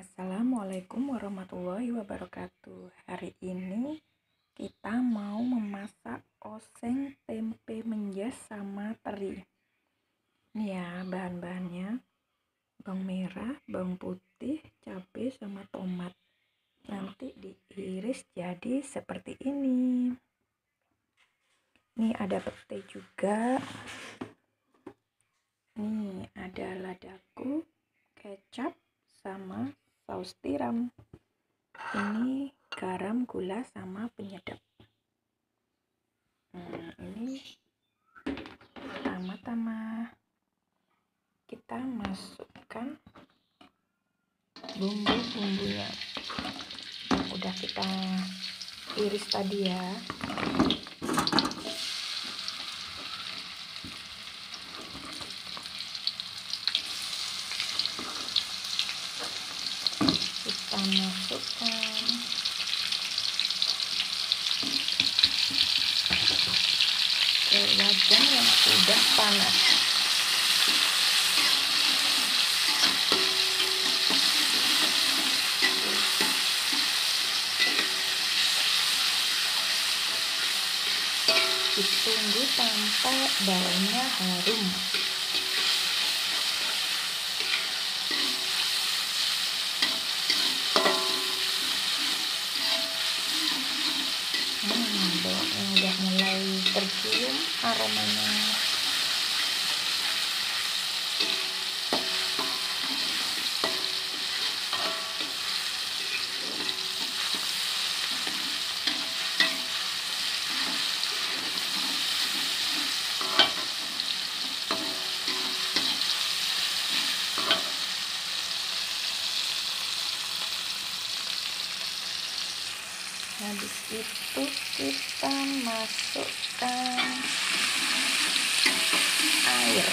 Assalamualaikum warahmatullahi wabarakatuh. Hari ini kita mau memasak oseng tempe menjes sama teri. Ini ya bahan-bahannya. Bawang merah, bawang putih, cabai sama tomat. Nanti diiris jadi seperti ini. Ini ada pete juga. Nih ada ladaku, kecap, sama saus tiram. Ini garam gula sama penyedap. Nah ini pertama-tama kita masukkan bumbu-bumbunya. Udah kita iris tadi ya masukkan ke wajan yang sudah panas ditunggu sampai baunya harum Settlement. Habis itu kita masukkan air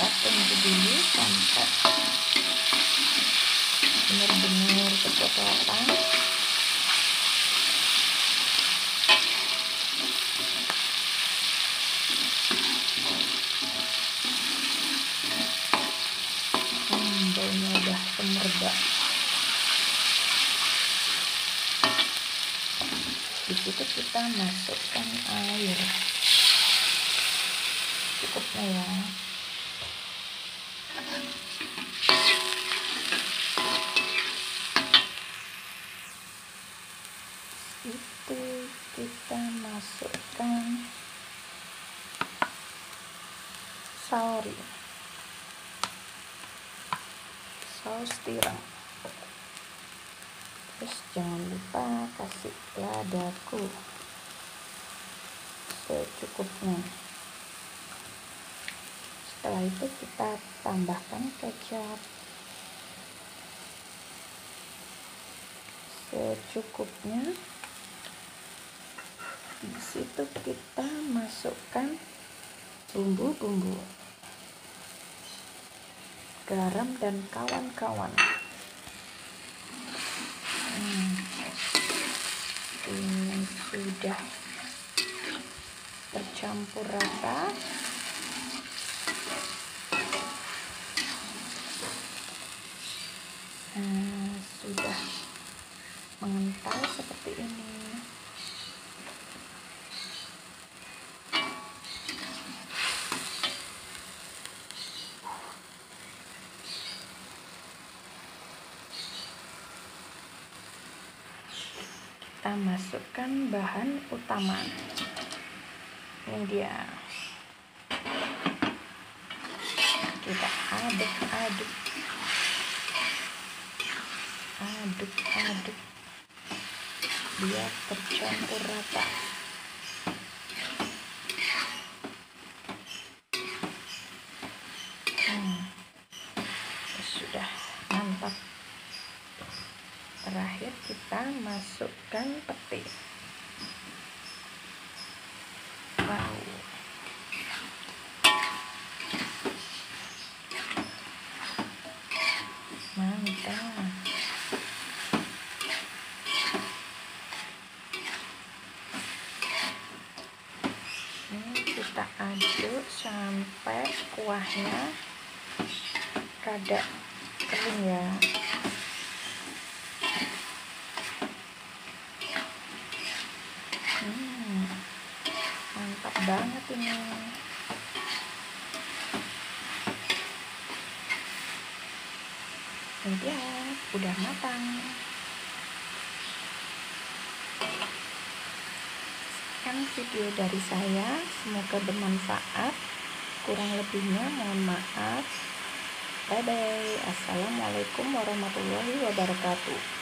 kita tunggu dulu sampai kecoklatan hmm, udah semerbak di situ kita masukkan air. Cukupnya ya itu kita masukkan sauri. Saus tiram. Terus jangan lupa kasih ladaku secukupnya. Setelah itu kita tambahkan kecap. Secukupnya di situ kita masukkan bumbu-bumbu garam dan kawan-kawan hmm. ini sudah tercampur rata nah, sudah mengental seperti ini kita masukkan bahan utama. Ini dia. Kita aduk-aduk aduk-aduk biar tercampur rata masukkan peti wow. Mantap. Ini kita aduk sampai kuahnya rada kering ya. Ya udah matang. Sekian video dari saya. Semoga bermanfaat. Kurang lebihnya mohon maaf. Bye bye assalamualaikum warahmatullahi wabarakatuh